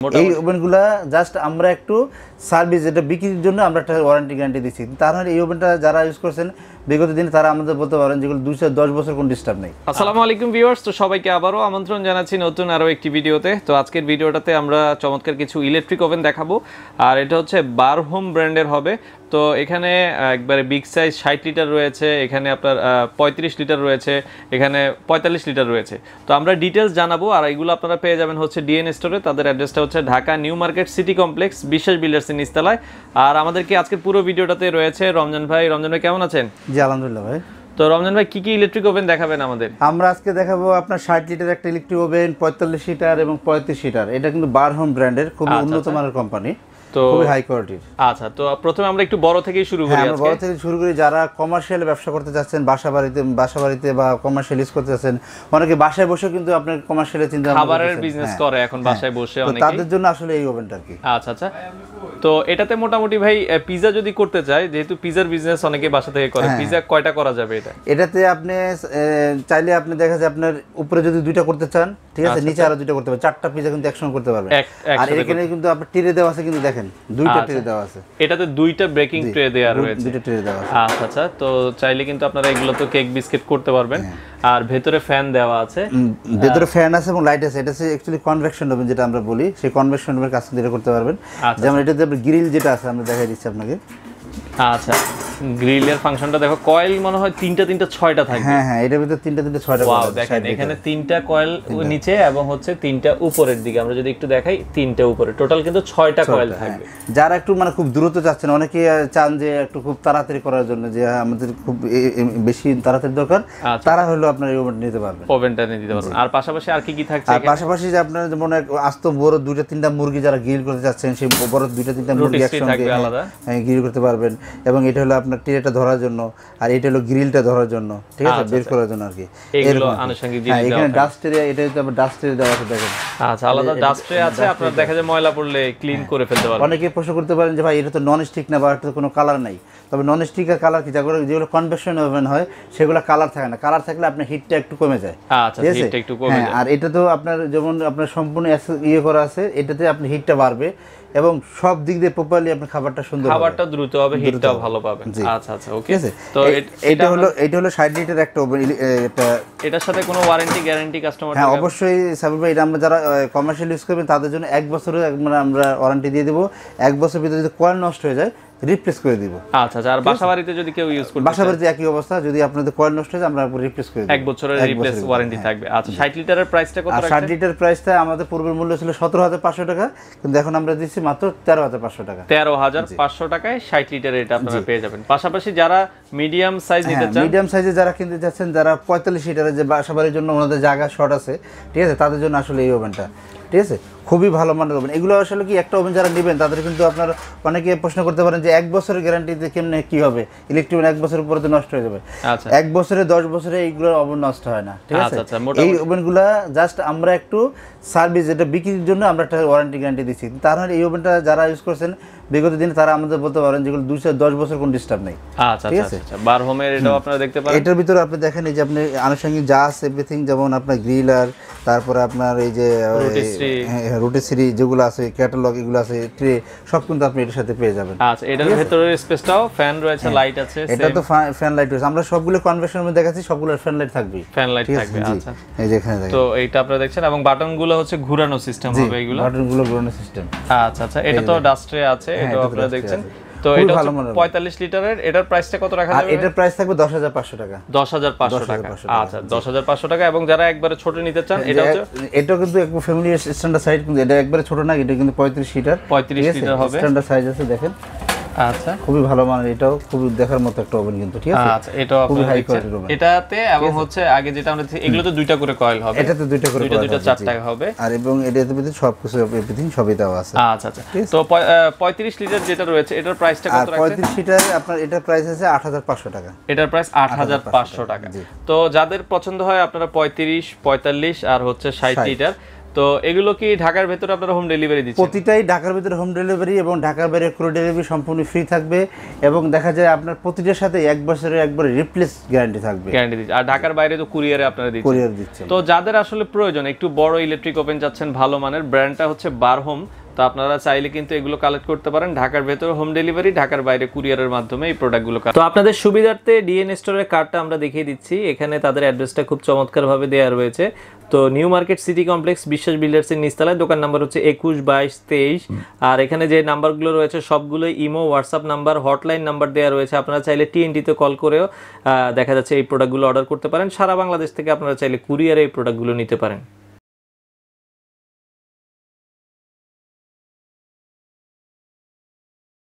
এই ওভেনগুলা জাস্ট আমরা একটু সার্ভিস এটা বিক্রির জন্য আমরা একটা ওয়ারেন্টি গ্যারান্টি দিচ্ছি তার মানে এই ওভেনটা যারা ইউজ করছেন বিগত দিনে তারা আমাদের বলতে পারেন যেগুলো দুইশো দশ বছর কোনো ডিস্টার্ব নেই। আসসালামু আলাইকুম ভিউয়ার্স তো সবাইকে আবারও আমন্ত্রণ জানাচ্ছি নতুন আরও একটি ভিডিওতে। তো আজকের ভিডিওটাতে আমরা চমৎকার কিছু ইলেকট্রিক ওভেন দেখাবো। আর এটা হচ্ছে বার হোম ব্র্যান্ডের হবে। তো এখানে একবারে বিগ সাইজ ষাট লিটার রয়েছে এখানে আপনার পঁয়ত্রিশ লিটার রয়েছে এখানে পঁয়তাল্লিশ লিটার রয়েছে। তো আমরা ডিটেলস জানাব আর এগুলো আপনারা পেয়ে যাবেন হচ্ছে ডিএন স্টোরে তাদের অ্যাড্রেসটা হচ্ছে Dhaka new market city complex Biswas builders নিস্তালায় আর আমাদেরকে আজকের পুরো ভিডিওটাতে রয়েছে রমজান ভাই? রমজান ভাই কেমন আছেন? জি আলহামদুলিল্লাহ ভাই। তো রমজান ভাই কি কি ইলেকট্রিক ওভেন দেখাবেন আমাদের? আমরা আজকে দেখাবো আপনার ষাট লিটার একটা ইলেকট্রিক ওভেন পঁয়তাল্লিশ লিটার এবং পঁয়ত্রিশ লিটার এটা কিন্তু বার হোম ব্র্যান্ডের খুবই উন্নত মানের কোম্পানি তো খুবই হাই কোয়ালিটির আচ্ছা তো প্রথমে আমরা একটু বড় থেকেই শুরু করি হ্যাঁ আমরা বড় থেকে শুরু করি। যারা কমার্শিয়াল ব্যবসা করতে চাচ্ছেন বাসা বাড়িতে বাসা বাড়িতে বা কমার্শিয়াল ইউজ করতে চাচ্ছেন অনেকে বাসায় বসে কিন্তু আপনার কমার্শিয়ালের চিন্তা খাবারের বিজনেস হ্যাঁ। করে এখন বাসায় বসে অনেকে তাদের জন্য আসলে এই ওভেনটা আর কি। আচ্ছা আচ্ছা। তো এটাতে মোটামুটি ভাই পিজা যদি করতে চায় যেহেতু পিজার বিজনেস অনেকে বাসা থেকে করে হ্যাঁ। পিজা কয়টা করা যাবে এটা? এটাতে আপনি চাইলে আপনি দেখা যায় আপনার উপরে যদি দুইটা করতে চান ঠিক আছে নিচে আরও দুইটা করতে পারবে। চারটা পিজা কিন্তু একসঙ্গে করতে আচ্ছা, আর এখানে কিন্তু আপনার টিরে দেওয়া আছে কিন্তু দেখেন দুইটা টিরে দেওয়া আছে। এটাতে দুইটা ব্রেকিং ট্রে দেওয়া রয়েছে। দুইটা টিরে দেওয়া আছে। আচ্ছা আচ্ছা তো চাইলে কিন্তু আপনারা এগুলো তো কেক বিস্কিট করতে পারবেন। আর ভেতরে ফ্যান দেওয়া আছে। ভেতরে ফ্যান আছে এবং লাইট আছে। এটা হচ্ছে অ্যাকচুয়ালি কনভেকশন ওভেন যেটা আমরা বলি। সেই কনভেকশন ওভেনের কাজ যেটা করতে পারবেন। আচ্ছা, যেমন এটাতে গ্রিল যেটা আছে আমরা দেখাই দিচ্ছি আপনাকে। আচ্ছা। গ্রিলের ফাংশনটা দেখো কয়েল মনে হয় তিনটা তিনটা ছয়টা থাকবে। হ্যাঁ হ্যাঁ এটার ভিতরে তিনটা তিনটা ছয়টা ওয়াও দেখেন এখানে তিনটা কয়েল নিচে এবং হচ্ছে তিনটা উপরের দিকে। আমরা যদি একটু দেখাই তিনটা উপরে। টোটাল কিন্তু ছয়টা কয়েল থাকবে। যারা একটু মানে খুব দ্রুত চাচ্ছেন অনেকে চান যে একটু খুব তাড়াতাড়ি করার জন্য যে হ্যাঁ, আমাদের খুব বেশি তাড়াতাড়ি দরকার আচ্ছা। তারা হলো আপনার এই ওভেন নিতে পারবেন। ওভেনটা নিয়ে দিতে পারবেন আর পাশাপাশি আর কি কি থাকছে আর পাশাপাশি যে আপনার যেমন আস্ত বড় দুইটা তিনটা মুরগি যারা গ্রিল করতে চাচ্ছেন সেই বড় দুইটা তিনটা মুরগি একসঙ্গে আলাদা। গ্রিল করতে পারবেন। এবং এটা হলো আপনার টিরেটা ধরার জন্য আর এটা হলো গ্রিলটা ধরার জন্য ঠিক আছে? বের করার জন্য আর কি আচ্ছা, হ্যাঁ এখানে ডাস্ট এরিয়া এটা হচ্ছে আপনার ডাস্ট এরিয়া দেওয়া আছে দেখেন। আচ্ছা আলাদা ডাস্ট্রে আছে আপনার দেখা যায় ময়লা পড়লে ক্লিন করে ফেলতে পারবেন। অনেকে প্রশ্ন করতে পারেন যে ভাই এটা তো নন স্টিক না বা এটা তো কোনো কালার নাই। তবে নন স্টিকের কালার কি? যেগুলো যেগুলো কনভেকশন ওভেন হয় সেগুলো কালার থাকে না। কালার থাকলে আপনার হিটটা একটু কমে যায়। আচ্ছা হিটটা একটু কমে হ্যাঁ, আর এটা তো আপনার যেমন আপনার সম্পূর্ণ ইয়ে করা আছে এটাতে আপনি হিটটা বাড়বে। এবং সব দিক দিয়ে প্রপারলি আপনার খাবারটা সুন্দর খাবারটা দ্রুত হবে হিটটাও ভালো পাবেন। আচ্ছা আচ্ছা ওকে তো এটা হলো এটা হলো ষাট লিটার একটা এটা এটার সাথে কোনো ওয়ারেন্টি গ্যারান্টি কাস্টমার হ্যাঁ অবশ্যই সাবির ভাই এটা আমরা যারা কমার্শিয়াল ইউজ করবেন তাদের জন্য এক বছরের মানে আমরা ওয়ারেন্টি দিয়ে দেব। এক বছর ভিতরে যদি কয়েল নষ্ট হয়ে যায় রিপ্লেস করে দিব। আচ্ছা আচ্ছা আর বাসা বাড়িতে যদি কেউ ইউজ করতে বাসা বাড়িতে একই অবস্থা যদি আপনাদের কয়েল নষ্ট হয়ে আমরা রিপ্লেস করে এক বছরের রিপ্লেস ওয়ারেন্টি থাকবে। আচ্ছা 60 লিটারের প্রাইসটা কত রাখছেন? লিটার প্রাইসটা আমাদের পূর্বের মূল্য ছিল সতেরো হাজার পাঁচশো টাকা কিন্তু এখন আমরা দিচ্ছি মাত্র তেরো হাজার পাঁচশো টাকা। তেরো হাজার পাঁচশো টাকায় ষাট লিটারের এটা আপনারা পেয়ে যাবেন। পাশাপাশি যারা মিডিয়াম সাইজ নিতে চান মিডিয়াম সাইজে যারা কিনতে যাচ্ছেন যারা পঁয়তাল্লিশ লিটারের যে বাসা বাড়ির জন্য ওনাদের জায়গা শর্ট আছে ঠিক আছে তাদের জন্য আসলে এই ওভেনটা ঠিক আছে? খুবই ভালো মানের ওভেন এগুলো আসলে কি একটা ওভেন যারা নেবেন তাদের কিন্তু আপনার অনেকে প্রশ্ন করতে পারেন যে এক বছরের গ্যারান্টিতে কেমনে কি হবে? ইলেকট্রিক এক বছরের পরে তো নষ্ট হয়ে যাবে। আচ্ছা। এক বছরে দশ বছরে এইগুলো ওভেন নষ্ট হয় না ঠিক আছে? আচ্ছা, আচ্ছা, এই ওভেনগুলা জাস্ট আমরা একটু সার্ভিস যেটা বিক্রির জন্য আমরা একটা ওয়ারেন্টি গ্যারান্টি দিচ্ছি তার মানে এই ওভেনটা যারা ইউজ করছেন বিগত দিনে তারা আমাদের বলতে পারেন যেগুলো দুইশো দশ বছর কোনো ডিস্টার্ব নেই। ঠিক আচ্ছা বার হোমের এটাও আপনারা দেখতে পারেন। এটার ভিতরে আপনি দেখেন এই যে আপনি আনুষঙ্গিক যা আছে এভরিথিং যেমন আপনার গ্রিলার তারপরে আপনার এই যে। রুটিসিরি যেগুলো আছে ক্যাটালগ এগুলো আছে ট্রে সব কিন্তু আপনি এটার সাথে পেয়ে যাবেন। আচ্ছা এটার ভেতরের স্পেসটাও ফ্যান রয়েছে লাইট আছে এটা তো ফ্যান লাইট রয়েছে। আমরা সবগুলো কনভেনশনের মধ্যে দেখাচ্ছি সবগুলো ফ্যান লাইট থাকবে ফ্যান লাইট থাকবে আচ্ছা। এই যে এখানে দেখেন। তো এইটা আপনারা দেখছেন এবং বাটনগুলো হচ্ছে ঘোরানো সিস্টেম হবে এগুলো। বাটনগুলো ঘোরানো সিস্টেম আচ্ছা আচ্ছা এটা তো ডাস্ট্রে আছে হ্যাঁ, এটা আপনারা দেখছেন। তো এটা হচ্ছে মানের। পঁয়তাল্লিশ লিটারের এটার প্রাইসটা কত রাখা আর যাবে? এটার প্রাইস থাকবে দশ হাজার পাঁচশো টাকা। দশ হাজার পাঁচশো টাকা। আচ্ছা দশ হাজার পাঁচশো টাকা এবং যারা একবারে ছোট নিতে চান এটা হচ্ছে এটা কিন্তু একটু ফ্যামিলি স্ট্যান্ডার্ড সাইজ কিন্তু এটা একবারে ছোট না এটা কিন্তু পঁয়ত্রিশ লিটার পঁয়ত্রিশ লিটার হবে। স্ট্যান্ডার্ড সাইজ আছে দেখেন। আচ্ছা। খুবই ভালো মানের এটাও খুবই দেখার মতো একটা ওভেন কিন্তু ঠিক আছে? আচ্ছা এটাও খুবই দেখছেন। quality oven। এটাতে এবং হচ্ছে আগে যেটা আমরা এগুলো তো দুইটা করে কয়েল হবে। এটাতে দুইটা করে দুইটা দুইটা চারটা হবে। আর এবং এটাতে ভিতরে সব কিছু এভরিথিং সবই দেওয়া আছে। আচ্ছা আচ্ছা। তো পঁয়- আহ, পঁয়ত্রিশ লিটার যেটা রয়েছে এটার প্রাইসটা কত রাখছেন? পঁয়ত্রিশ লিটার আপনার এটার প্রাইস আছে আট হাজার পাঁচশো টাকা। এটার প্রাইস আট হাজার পাঁচশো টাকা। তো যাদের পছন্দ হয় আপনারা পঁয়ত্রিশ পঁয়তাল্লিশ আর হচ্ছে ষাট লিটার তো এগুলো কি ঢাকার ভেতরে আপনারা হোম ডেলিভারি দিচ্ছেন? প্রতিটাই ঢাকার ভেতরে হোম ডেলিভারি এবং ঢাকার বাইরে ক্রো ডেলিভারি সম্পূর্ণ ফ্রি থাকবে এবং দেখা যায় আপনার প্রতিটার সাথে এক বছরের একবার রিপ্লেস গ্যারান্টি থাকবে। গ্যারান্টি দিচ্ছে। আর ঢাকার বাইরে তো কুরিয়ারে আপনারা দিচ্ছেন। কুরিয়ার দিচ্ছেন। তো যাদের আসলে প্রয়োজন একটু বড় ইলেকট্রিক ওপেন চাচ্ছেন ভালো মানের ব্র্যান্ডটা হচ্ছে বার হোম তো আপনারা চাইলে কিন্তু এগুলো কালেক্ট করতে পারেন। ঢাকার ভেতরে হোম ডেলিভারি ঢাকার বাইরে কুরিয়ারের মাধ্যমে এই প্রোডাক্টগুলো তো আপনাদের সুবিধার্থে ডিএন স্টোরের কার্ডটা আমরা দেখিয়ে দিচ্ছি। এখানে তাদের অ্যাড্রেসটা খুব চমৎকারভাবে দেওয়া রয়েছে। তো নিউ মার্কেট সিটি কমপ্লেক্স বিশ্বাস বিল্ডার্সের নিচতলায়। দোকান নাম্বার হচ্ছে একুশ বাইশ তেইশ। আর এখানে যে নাম্বারগুলো রয়েছে সবগুলো imo WhatsApp number hotline number দেওয়া রয়েছে। আপনারা চাইলে টিএনটিতে কল করেও দেখা যাচ্ছে এই প্রোডাক্টগুলো অর্ডার করতে পারেন। সারা বাংলাদেশ থেকে আপনারা চাইলে কুরিয়ারে এই প্রোডাক্টগুলো নিতে পারেন।